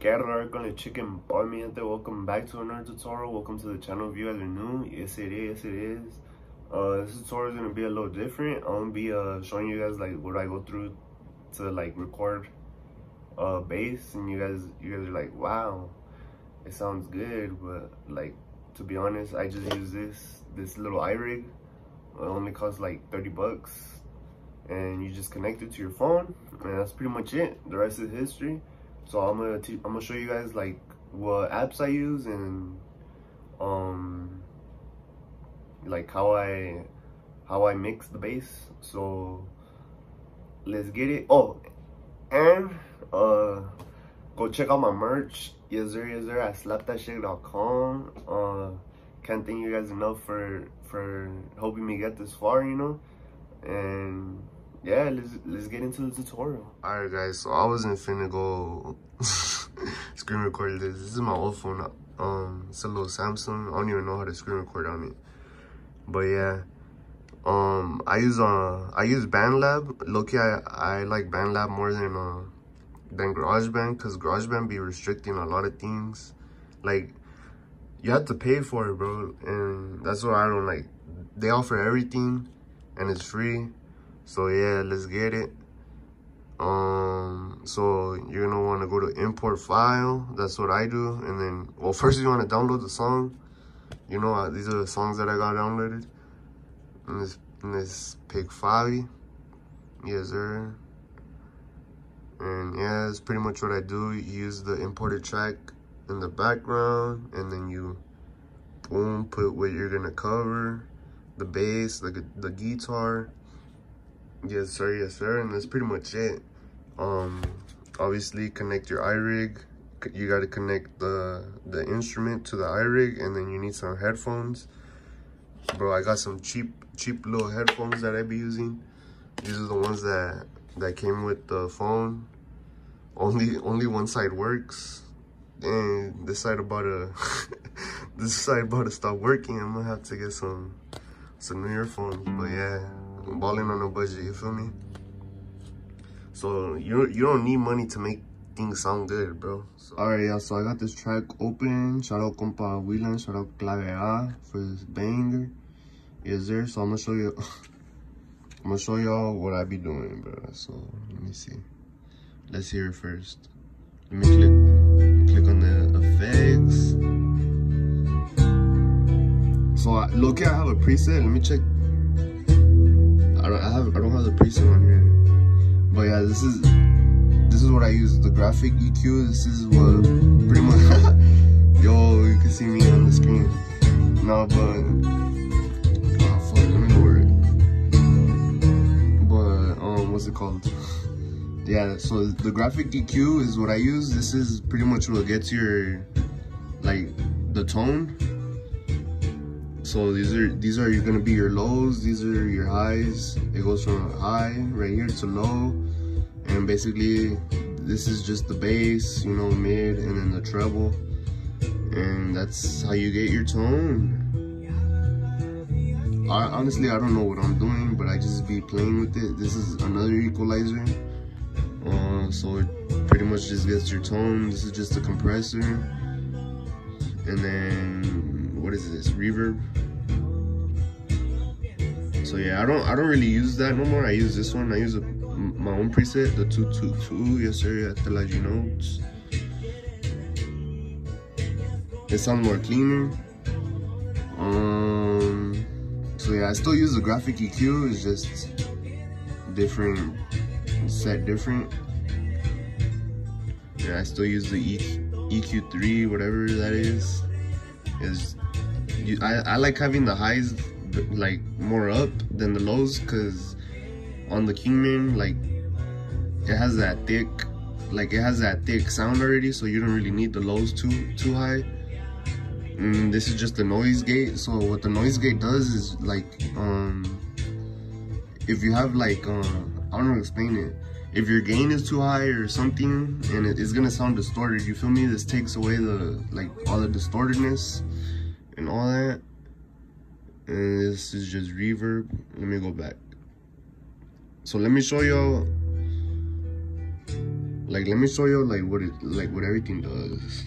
Que con the chicken gente. Welcome back to another tutorial. Welcome to the channel if you guys are new. Yes it is, yes it is. Uh, this tutorial is gonna be a little different. I'm gonna be uh, showing you guys like what I go through to like record uh bass and you guys you guys are like wow it sounds good but like to be honest I just use this this little iRig it only costs like 30 bucks and you just connect it to your phone and that's pretty much it the rest is history so i'm gonna i'm gonna show you guys like what apps i use and um like how i how i mix the bass so let's get it. Oh and uh go check out my merch. Yes sir yes sir. At slapthatshit.com uh can't thank you guys enough for for helping me get this far you know? And yeah, let's let's get into the tutorial. Alright guys, so I wasn't finna go screen record this. This is my old phone. Um it's a little Samsung. I don't even know how to screen record on it. But yeah. Um I use uh I use BandLab. Loki I, I like BandLab more than uh than GarageBand because GarageBand be restricting a lot of things. Like you have to pay for it, bro. And that's what I don't like. They offer everything and it's free so yeah let's get it. Um so you're gonna want to go to import file. That's what i do. And then well first you want to download the song. You know uh, these are the songs that i got downloaded. In this in this pig Favi yes sir. And yeah that's pretty much what i do. You use the imported track in the background and then you boom put what you're gonna cover. The bass the, the guitar Yes, sir. Yes, sir. And that's pretty much it. Um, obviously, connect your iRig. You got to connect the the instrument to the iRig, and then you need some headphones. Bro, I got some cheap cheap little headphones that I be using. These are the ones that that came with the phone. Only only one side works, and this side about to this side about to stop working. I'm gonna have to get some some new earphones. But yeah balling on a budget, you feel me? So you you don't need money to make things sound good, bro. So, Alright, y'all, so I got this track open. Shout out compa Willan, shout out Clave A for this banger. Is there? So I'm gonna show you I'm gonna show y'all what I be doing, bro. So let me see. Let's hear it first. Let me click click on the effects. So I, look, here. I have a preset. Let me check Preset on here. But yeah, this is this is what I use. The graphic EQ. This is what pretty much yo you can see me on the screen. No. But um, what's it called? yeah, so the graphic EQ is what I use. This is pretty much what gets your like the tone so these are these are gonna be your lows these are your highs. It goes from high right here to low. And basically this is just the bass you know mid and then the treble. And that's how you get your tone. I, honestly i don't know what i'm doing but i just be playing with it. This is another equalizer. Uh, so it pretty much just gets your tone. This is just a compressor. And then what is this? Reverb so yeah i don't i don't really use that no more. I use this one. I use a, my own preset the 222 yes sir. At the you notes it sounds more cleaner. Um so yeah i still use the graphic eq it's just different set different. Yeah i still use the eq3 whatever that is. Is I, I like having the highs like more up than the lows because on the Kingman like it has that thick like it has that thick sound already so you don't really need the lows too too high. And this is just the noise gate so what the noise gate does is like um if you have like uh, I don't know explain it. If your gain is too high or something and it, it's gonna sound distorted you feel me? This takes away the like all the distortedness and all that. And this is just reverb. Let me go back. So let me show y'all like let me show you like what it like what everything does.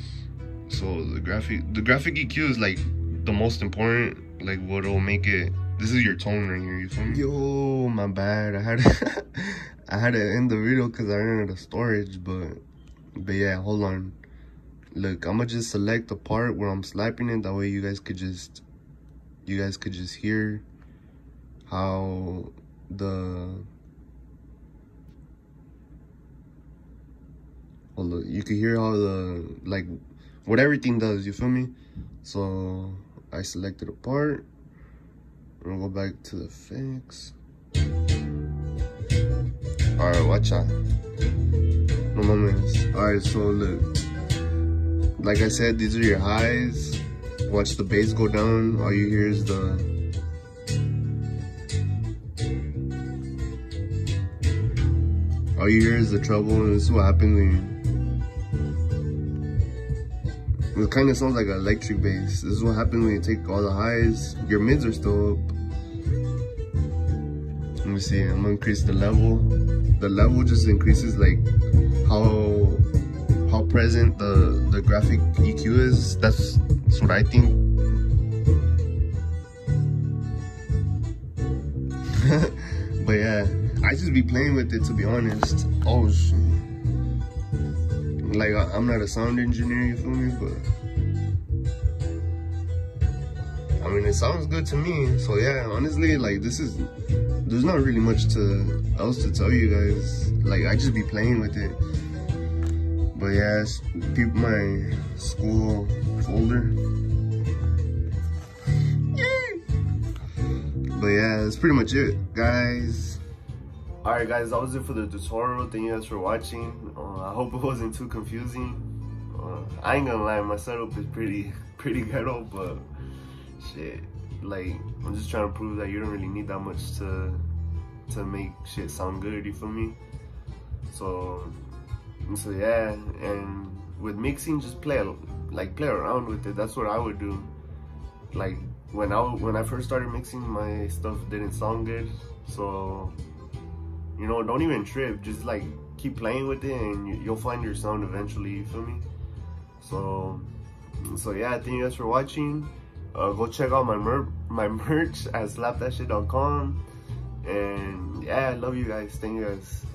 So the graphic the graphic eq is like the most important like what'll make it this is your tone right here you feel me? Yo my bad. I had i had to end the video because i ran out of storage but but yeah hold on. Look i'm gonna just select the part where i'm slapping it. That way you guys could just you guys could just hear how the well, you can hear how the like what everything does you feel me? So i selected a part. Gonna go back to the fix. All right watch out. No moments. All right so look. Like I said, these are your highs. Watch the bass go down. All you hear is the all you hear is the treble, and this is what happens when you, it kind of sounds like an electric bass. This is what happens when you take all the highs. Your mids are still up. Let me see, I'm gonna increase the level. The level just increases like how how present the the graphic EQ is. That's, what I think. but yeah, I just be playing with it to be honest. Oh shit. Like I, I'm not a sound engineer, you feel me? But I mean, it sounds good to me. So yeah, honestly, like this is there's not really much to else to tell you guys. Like I just be playing with it. But yeah, keep my school folder. but yeah, that's pretty much it, guys. Alright guys, that was it for the tutorial. Thank you guys for watching. Uh, I hope it wasn't too confusing. Uh, I ain't gonna lie, my setup is pretty pretty ghetto, but shit, like I'm just trying to prove that you don't really need that much to to make shit sound good. You feel me? So so yeah, and with mixing, just play like play around with it. That's what I would do. Like when I when I first started mixing, my stuff didn't sound good. So you know, don't even trip. Just like keep playing with it, and you, will find your sound eventually. You feel me? So so yeah, thank you guys for watching. Uh, go check out my mer my merch at slapthatshit.com. And yeah, I love you guys. Thank you guys.